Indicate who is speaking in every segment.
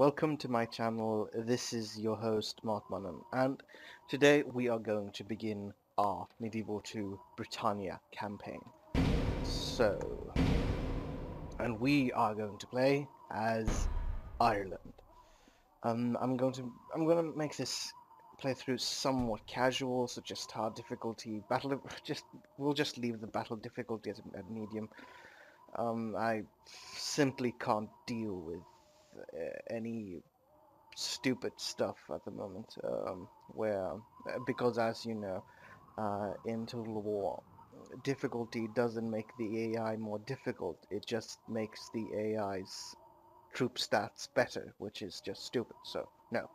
Speaker 1: welcome to my channel. This is your host, Mark Munham, and today we are going to begin our Medieval 2 Britannia campaign. So, and we are going to play as Ireland. Um, I'm going to I'm going to make this playthrough somewhat casual, so just hard difficulty. Battle just we'll just leave the battle difficulty at, at medium. Um, I simply can't deal with any stupid stuff at the moment. Um, where because as you know, uh, in Total War, difficulty doesn't make the AI more difficult. It just makes the AI's troop stats better, which is just stupid. So no.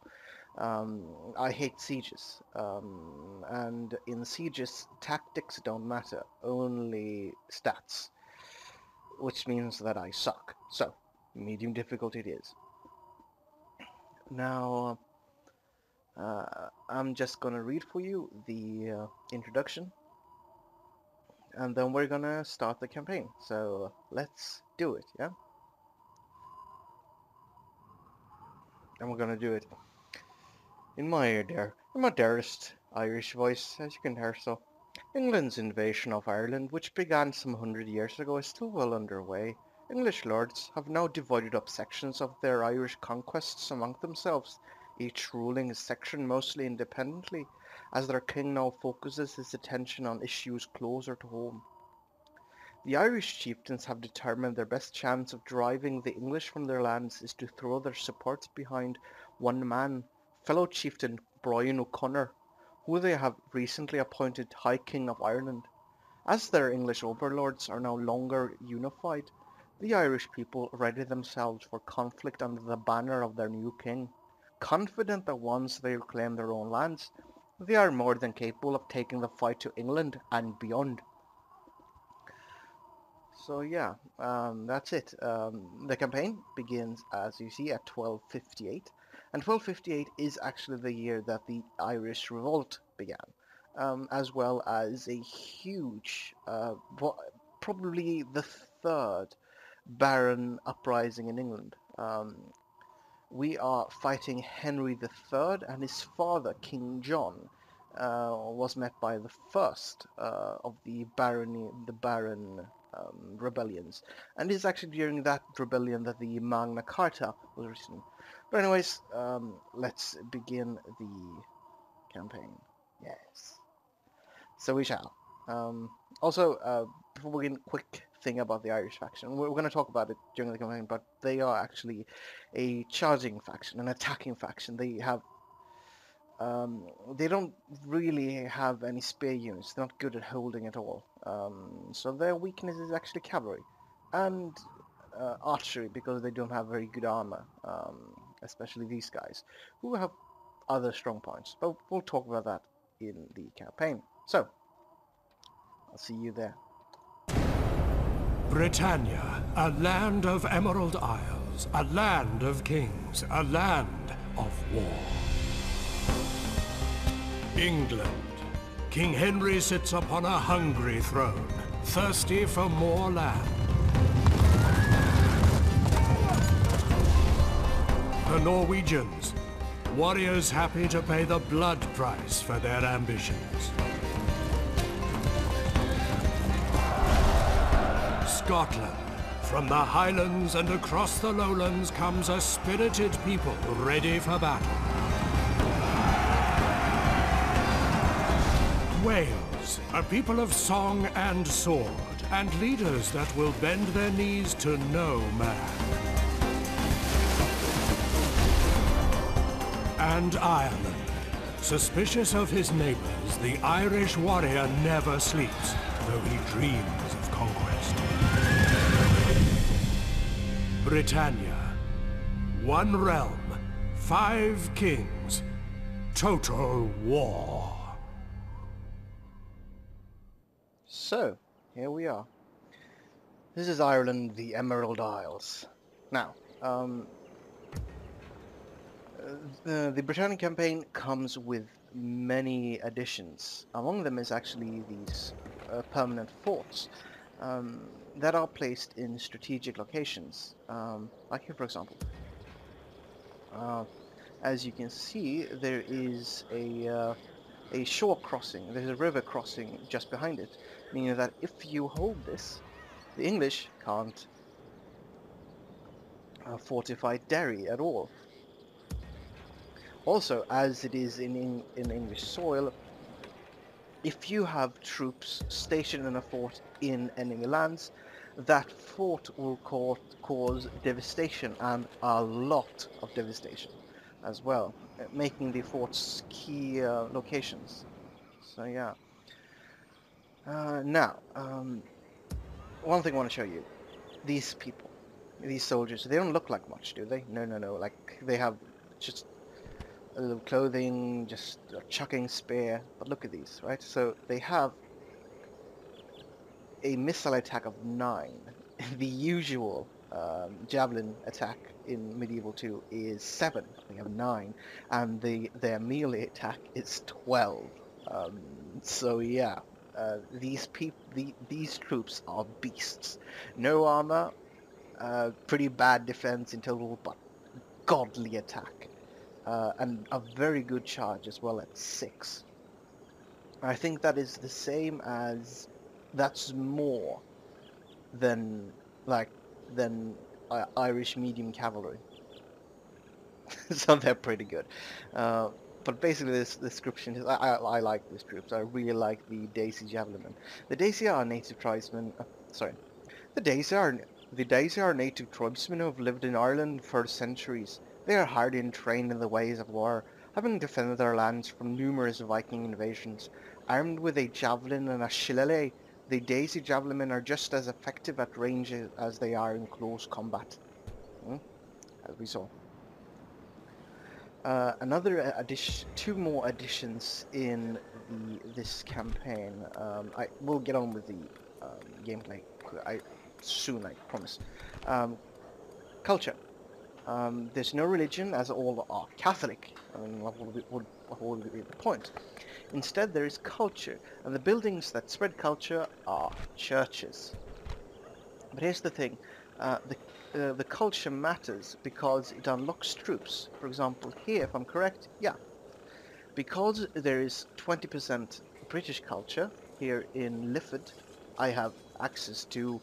Speaker 1: Um, I hate sieges, um, and in sieges, tactics don't matter, only stats which means that I suck. So, medium difficulty it is. Now, uh, I'm just gonna read for you the uh, introduction, and then we're gonna start the campaign. So, let's do it, yeah? And we're gonna do it in my dear, in my dearest Irish voice, as you can hear, so. England's invasion of Ireland, which began some hundred years ago, is still well underway. English lords have now divided up sections of their Irish conquests among themselves, each ruling a section mostly independently, as their king now focuses his attention on issues closer to home. The Irish chieftains have determined their best chance of driving the English from their lands is to throw their support behind one man, fellow chieftain Brian O'Connor, who they have recently appointed High King of Ireland. As their English overlords are no longer unified, the Irish people ready themselves for conflict under the banner of their new king. Confident that once they reclaim their own lands, they are more than capable of taking the fight to England and beyond. So yeah, um, that's it. Um, the campaign begins, as you see, at 1258 and 1258 is actually the year that the Irish Revolt began, um, as well as a huge, uh, probably the third Baron uprising in England. Um, we are fighting Henry III and his father, King John, uh, was met by the first uh, of the barony, the Baron um, rebellions, and it's actually during that rebellion that the Magna Carta was written. But anyways, um, let's begin the campaign. Yes. So we shall. Um, also, uh, before we begin, quick thing about the Irish faction. We're, we're going to talk about it during the campaign, but they are actually a charging faction, an attacking faction. They have um, they don't really have any spear units. They're not good at holding at all. Um, so their weakness is actually cavalry and uh, archery because they don't have very good armor. Um, especially these guys, who have other strong points. But we'll talk about that in the campaign. So, I'll see you there.
Speaker 2: Britannia, a land of emerald isles, a land of kings, a land of war. England. King Henry sits upon a hungry throne, thirsty for more land. The Norwegians, warriors happy to pay the blood price for their ambitions. Scotland. From the highlands and across the lowlands comes a spirited people ready for battle. Wales, a people of song and sword, and leaders that will bend their knees to no man. and Ireland. Suspicious of his neighbors, the Irish warrior never sleeps, though he dreams Britannia. One realm, five kings, total war.
Speaker 1: So, here we are. This is Ireland, the Emerald Isles. Now, um, uh, the Britannic campaign comes with many additions. Among them is actually these uh, permanent forts um, that are placed in strategic locations. Um, like here, for example. Uh, as you can see, there is a uh, a shore crossing. There's a river crossing just behind it, meaning that if you hold this, the English can't uh, fortify Derry at all. Also, as it is in, in, in English soil, if you have troops stationed in a fort in enemy lands, that fort will cause, cause devastation and a lot of devastation as well, uh, making the fort's key uh, locations. So yeah. Uh, now, um, one thing I want to show you. These people, these soldiers, they don't look like much, do they? No, no, no. Like, they have just a little clothing, just a chucking spear. But look at these, right? So they have a missile attack of 9. the usual um, javelin attack in Medieval 2 is 7. They have 9. And the their melee attack is 12. Um, so yeah, uh, these peop- the, these troops are beasts. No armor, uh, pretty bad defense in total, but godly attack. Uh, and a very good charge as well at 6. I think that is the same as... That's more than, like, than uh, Irish medium cavalry. so they're pretty good. Uh, but basically this description is I, I, I, like these troops. I really like the Deisi Javelinmen. The Deisi are native tribesmen. Uh, sorry, the Deisi are the Deisi are native tribesmen who have lived in Ireland for centuries. They are hardy and trained in the ways of war, having defended their lands from numerous Viking invasions. Armed with a javelin and a shillelagh, the Deisi Javelinmen are just as effective at range as they are in close combat. Hmm? As we saw. Uh, another addition, two more additions in the this campaign. Um, I will get on with the um, gameplay I, soon, I promise. Um, culture. Um, there's no religion, as all are Catholic. I mean, what would, be, would, what would be the point? Instead, there is culture, and the buildings that spread culture are churches. But here's the thing: uh, the uh, the culture matters because it unlocks troops. For example, here, if I'm correct, yeah. Because there is 20% British culture here in Lifford, I have access to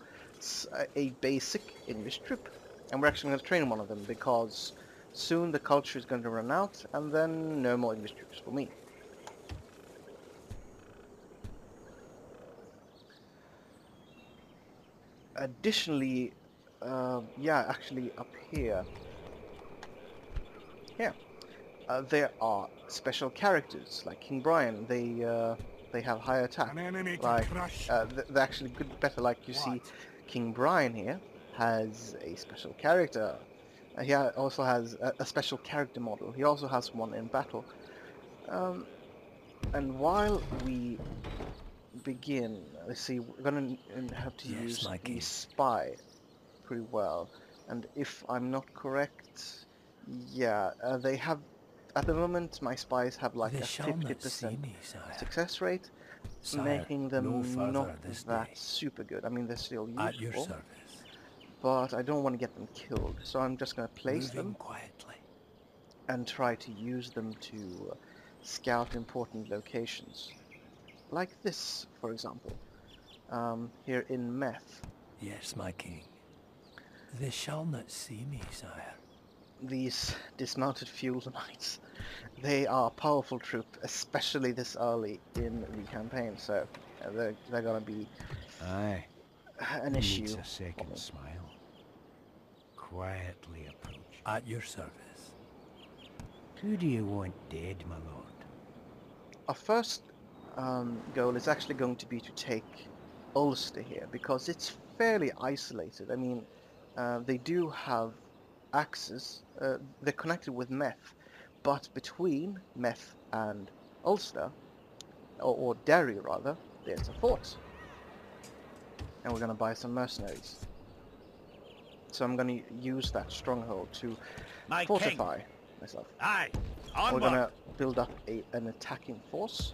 Speaker 1: a basic English troop. And we're actually going to train one of them because soon the culture is going to run out and then no more English troops for me. Additionally, uh, yeah, actually up here. Here. Uh, there are special characters like King Brian. They uh, they have higher attack. Like uh, they're actually good, better. Like you what? see, King Brian here has a special character. Uh, he also has a, a, special character model. He also has one in battle. Um, and while we begin, let's see, we're gonna have to yes, use the spy pretty well. And if I'm not correct, yeah, uh, they have, at the moment, my spies have like they a 50% me, success rate, sire, making them no not that day. super good. I mean, they're still useful. At your service. But I don't want to get them killed, so I'm just going to place Moving them quietly. and try to use them to scout important locations. Like this, for example, um, here in Meath.
Speaker 3: Yes, my king. They shall not see me, sire.
Speaker 1: These dismounted feudal knights, they are a powerful troop, especially this early in the campaign, so they're, they're gonna be
Speaker 4: Aye.
Speaker 1: an issue.
Speaker 4: Needs a second smile. Quietly approach.
Speaker 3: At your service.
Speaker 4: Who do you want dead, my lord?
Speaker 1: Our first um, goal is actually going to be to take Ulster here, because it's fairly isolated. I mean, uh, they do have axes. uh, they're connected with Meath, but between Meath and Ulster, or, or Derry rather, there's a fort. And we're going to buy some mercenaries. So I'm going to use that stronghold to My fortify king. myself.
Speaker 3: Aye,
Speaker 1: We're going to build up a, an attacking force.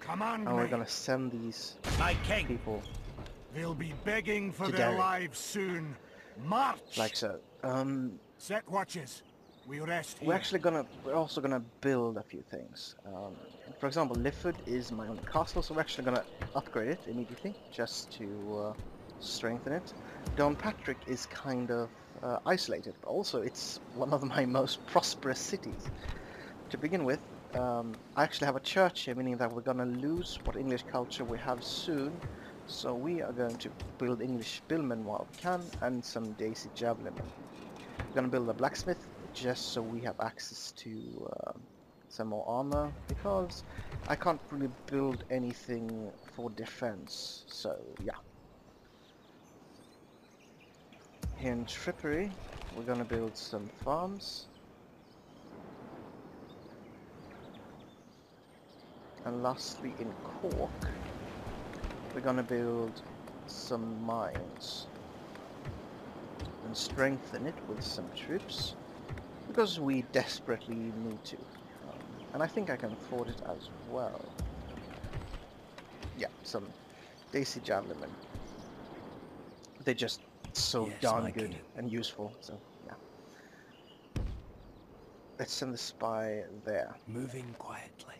Speaker 3: Come on,
Speaker 1: and we're gonna send these My king. people
Speaker 2: They'll be begging for their lives soon. March!
Speaker 1: like so. Um,
Speaker 2: Set watches. We rest here.
Speaker 1: we're actually gonna, we're also gonna build a few things. Um, for example, Lifford is my only castle, so we're actually gonna upgrade it immediately, just to uh, strengthen it. Downpatrick is kind of uh, isolated, but also it's one of my most prosperous cities. To begin with, um, I actually have a church here, meaning that we're gonna lose what English culture we have soon. So we are going to build English billmen while we can, and some Deisi javelinmen. We're gonna build a blacksmith just so we have access to uh, some more armor, because I can't really build anything for defense. So yeah. Here in Tipperary, we're gonna build some farms. And lastly, in Cork, we're gonna build some mines and strengthen it with some troops because we desperately need to. Um, and I think I can afford it as well. Yeah, some Deisi Javelinmen. They're just so
Speaker 3: Yes,
Speaker 1: darn good
Speaker 3: king.
Speaker 1: and useful, so yeah. Let's send the spy there.
Speaker 3: Moving quietly.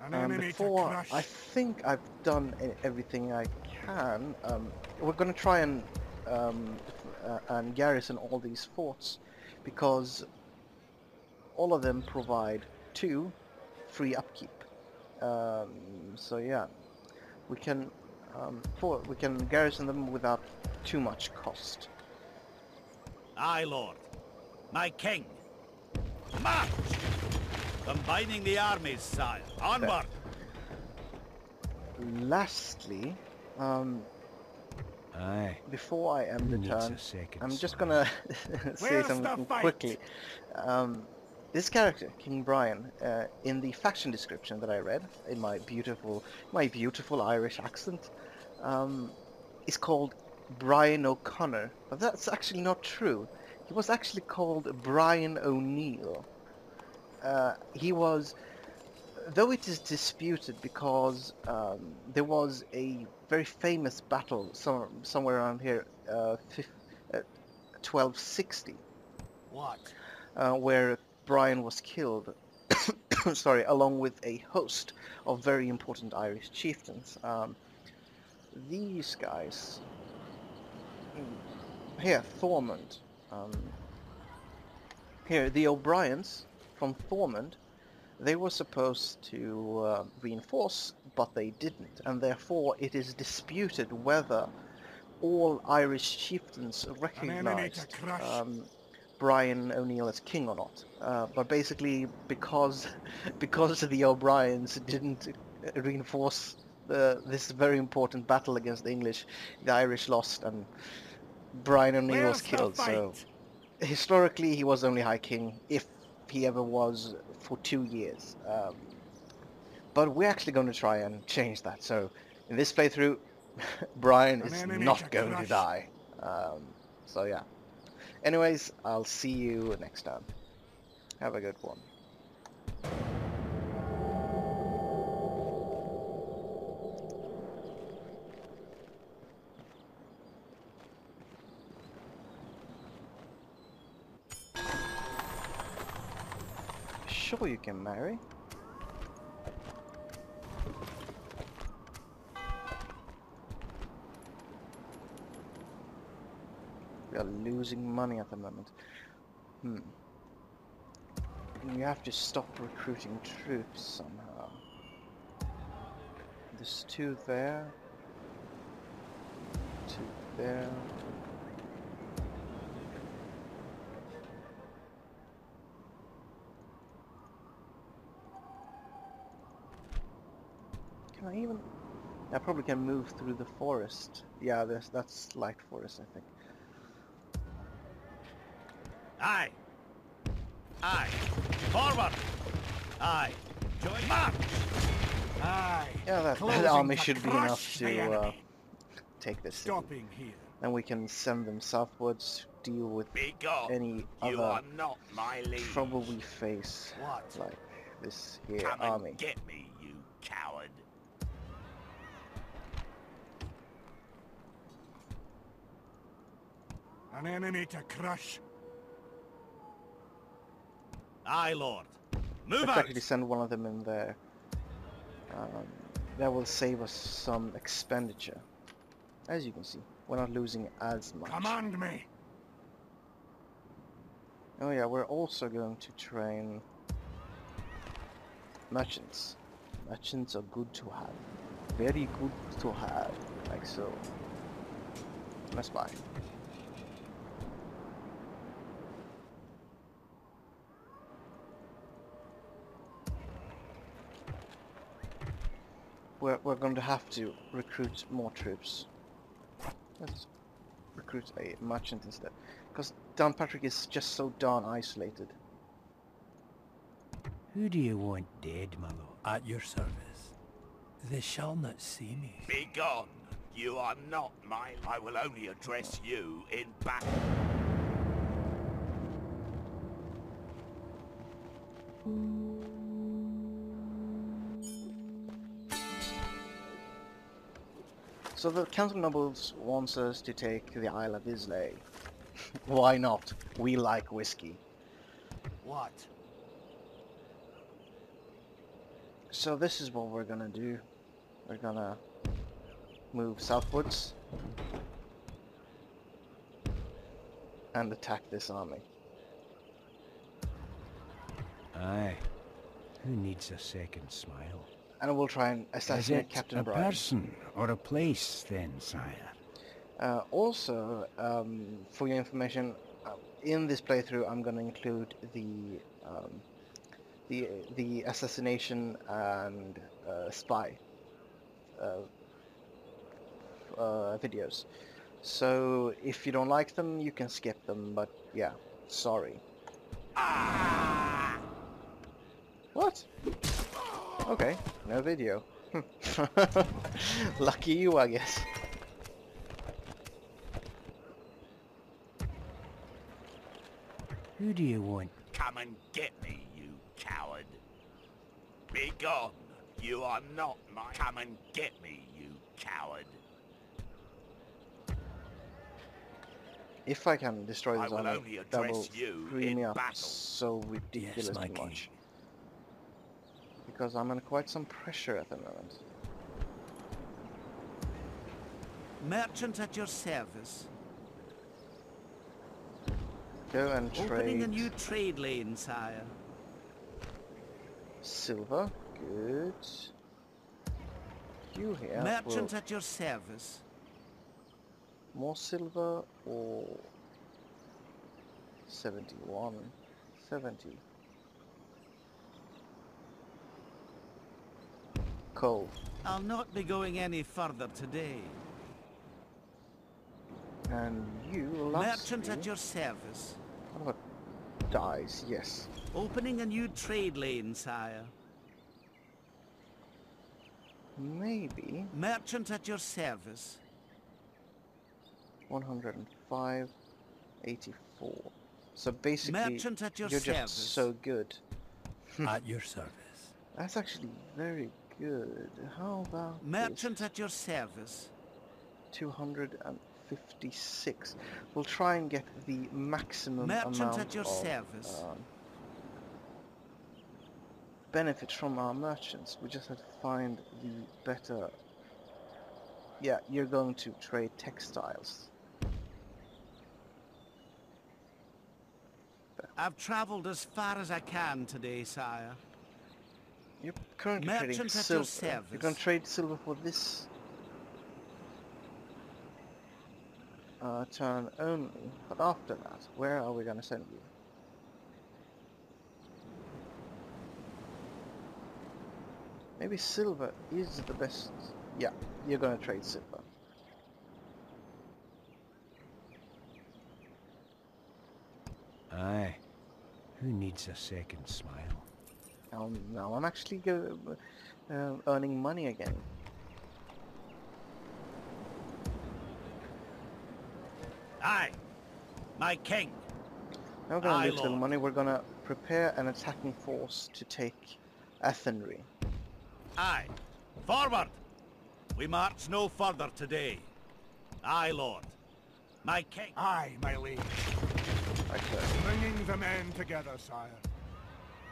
Speaker 2: An
Speaker 1: Um, before. I think I've done everything I can. Um, we're going to try and um, uh, and garrison all these forts because all of them provide two free upkeep. Um, so yeah, we can um, for we can garrison them without too much cost.
Speaker 5: Aye, Lord. My king. March! Combining the armies, sire. Onward!
Speaker 1: Lastly, um,
Speaker 4: Aye.
Speaker 1: before I end the turn, I'm just gonna say something quickly. Um, this character, King Brian, uh, in the faction description that I read in my beautiful, my beautiful Irish accent, um, is called Brian O'Connor, but that's actually not true. He was actually called Brian O'Neill. Uh, he was, though it is disputed because um, there was a very famous battle some, somewhere around here, uh, uh, 1260,
Speaker 2: What?
Speaker 1: uh, where Brian was killed. sorry, along with a host of very important Irish chieftains. Um, these guys mm, here, Thomond. Um, here, the O'Briens from Thomond, they were supposed to uh, reinforce, but they didn't, and therefore it is disputed whether all Irish chieftains recognized um, Brian O'Neill as king or not. Uh, but basically, because because the O'Briens didn't reinforce the, this very important battle against the English, the Irish lost, and Brian O'Neill was killed. So historically, he was only High King if he ever was for two years. Um, but we're actually going to try and change that. So in this playthrough, Brian is not going to die. Um, so yeah. Anyways, I'll see you next time. Have a good one. Sure you can marry. We are losing money at the moment. Hmm. We have to stop recruiting troops somehow. There's two there. Two there. Can I even... I probably can move through the forest. Yeah, there's, that's light forest, I think.
Speaker 5: Aye. Aye. Forward! Aye. Join march!
Speaker 2: Aye.
Speaker 1: Yeah, that, that army should be enough to uh, take this city.
Speaker 2: Stopping here.
Speaker 1: Then we can send them southwards deal with any
Speaker 5: You
Speaker 1: other
Speaker 5: are not my lead.
Speaker 1: trouble we face,
Speaker 2: What?
Speaker 1: like this here
Speaker 5: Come
Speaker 1: army.
Speaker 5: get me, you coward.
Speaker 2: An enemy to crush.
Speaker 5: Aye, Lord. Move
Speaker 1: Let's
Speaker 5: out!
Speaker 1: actually send one of them in there. Um, that will save us some expenditure. As you can see, we're not losing as much.
Speaker 2: Command me.
Speaker 1: Oh yeah, we're also going to train merchants. Merchants are good to have. Very good to have. Like so. Let's buy. We're, we're going to have to recruit more troops. Let's recruit a merchant instead. Because Downpatrick is just so darn isolated.
Speaker 4: Who do you want dead, my lord?
Speaker 3: At your service. They shall not see me.
Speaker 5: Begone! You are not mine. I will only address you in battle.
Speaker 1: So the Council Nobles wants us to take the Isle of Islay. Why not? We like whiskey.
Speaker 5: What?
Speaker 1: So this is what we're gonna do. We're gonna move southwards and attack this army.
Speaker 4: Aye. Who needs a second smile?
Speaker 1: And we'll try and
Speaker 4: Is
Speaker 1: assassinate
Speaker 4: it
Speaker 1: Captain
Speaker 4: a
Speaker 1: Brian.
Speaker 4: person or a place then, sire?
Speaker 1: Uh, also, um, for your information, uh, in this playthrough, I'm going to include the um, the the assassination and uh, spy uh, uh, videos. So if you don't like them, you can skip them. But yeah, sorry. What? Okay, no video. Lucky you, I guess.
Speaker 4: Who do you want?
Speaker 5: Come and get me, you coward. Begone! You are not my... Come and get me, you coward.
Speaker 1: If I can destroy
Speaker 5: I
Speaker 1: this
Speaker 5: will
Speaker 1: army,
Speaker 5: only
Speaker 1: that
Speaker 5: address
Speaker 1: will free
Speaker 5: in
Speaker 1: me up
Speaker 5: battle.
Speaker 1: so
Speaker 3: Yes,
Speaker 1: ridiculously
Speaker 3: my king.
Speaker 1: much. Because I'm under quite some pressure at the moment.
Speaker 6: Merchant at your service.
Speaker 1: Go and trade.
Speaker 6: Opening a new trade lane, sire.
Speaker 1: silver. Good. You here
Speaker 6: Merchant at your service.
Speaker 1: more silver or 71, 70. Coal.
Speaker 6: I'll not be going any further today.
Speaker 1: And you,
Speaker 6: Merchant
Speaker 1: lastly,
Speaker 6: at your service.
Speaker 1: What about dies? Yes.
Speaker 6: Opening a new trade lane, sire.
Speaker 1: Maybe
Speaker 6: Merchant at your service.
Speaker 1: 105, 84. So basically,
Speaker 6: Merchant at your
Speaker 1: you're
Speaker 6: service.
Speaker 1: just so good.
Speaker 3: At your service.
Speaker 1: That's actually very good. How about
Speaker 6: Merchant
Speaker 1: this?
Speaker 6: at your service.
Speaker 1: 256. We'll try and get the maximum
Speaker 6: Merchant
Speaker 1: amount
Speaker 6: at your
Speaker 1: of
Speaker 6: service.
Speaker 1: um, benefit from our merchants. We just have to find the better. Yeah, you're going to trade textiles.
Speaker 6: I've travelled as far as I can today, sire.
Speaker 1: You're currently trading
Speaker 6: Merchant at your
Speaker 1: silver. You're going to trade silver for this uh, turn only. But after that, where are we going to send you? Maybe silver is the best. Yeah, you're going to trade silver.
Speaker 4: Aye. Who needs a second smile?
Speaker 1: Now, now I'm actually go, uh, earning money again.
Speaker 5: Aye, my king.
Speaker 1: Now we're going
Speaker 5: Aye,
Speaker 1: to lose little
Speaker 5: Lord.
Speaker 1: money. We're going to prepare an attacking force to take Athenry.
Speaker 5: Aye. Forward! We march no further today. Aye, Lord. My king.
Speaker 2: Aye, my liege.
Speaker 1: Right.
Speaker 2: Bringing the men together, sire.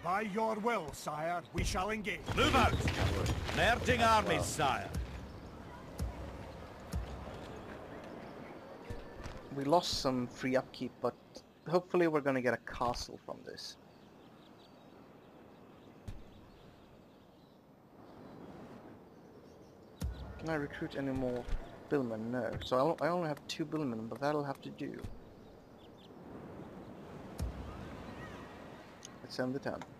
Speaker 2: By your will, sire, we shall engage.
Speaker 5: Move out! Merging armies, sire.
Speaker 1: We lost some free upkeep, but hopefully we're gonna get a castle from this. Can I recruit any more billmen? No. So I'll, I only have two billmen, but that'll have to do. Let's send the 10.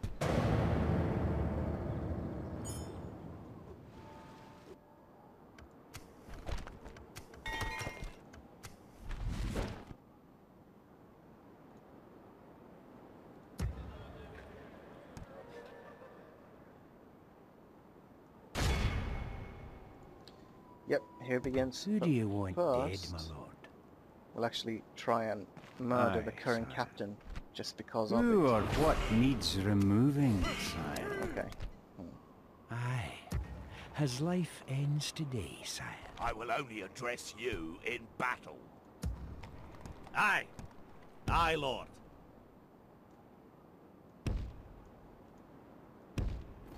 Speaker 1: Yep, here.
Speaker 4: Who do you want dead, my lord?
Speaker 1: We'll actually try and murder the current
Speaker 4: sire.
Speaker 1: captain just because of
Speaker 4: Who
Speaker 1: it.
Speaker 4: or what needs removing, sire?
Speaker 1: Okay.
Speaker 4: Aye. His life ends today, sire.
Speaker 5: I will only address you in battle. Aye. Aye, Lord.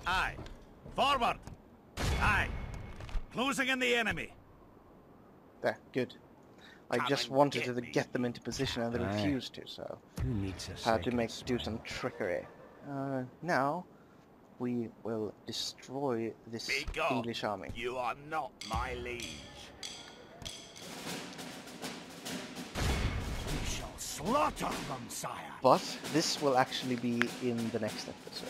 Speaker 5: Aye. Forward! Aye. Closing in the enemy.
Speaker 1: There, good. I
Speaker 5: Come
Speaker 1: just wanted
Speaker 5: get
Speaker 1: to
Speaker 5: me.
Speaker 1: get them into position and they
Speaker 4: Aye.
Speaker 1: refused to, so
Speaker 4: Who needs a
Speaker 1: had to
Speaker 4: second
Speaker 1: make do some trickery. Uh, now we will destroy this
Speaker 5: Be.
Speaker 1: English army.
Speaker 5: You are not my liege.
Speaker 2: We shall slaughter them, sire.
Speaker 1: But this will actually be in the next episode.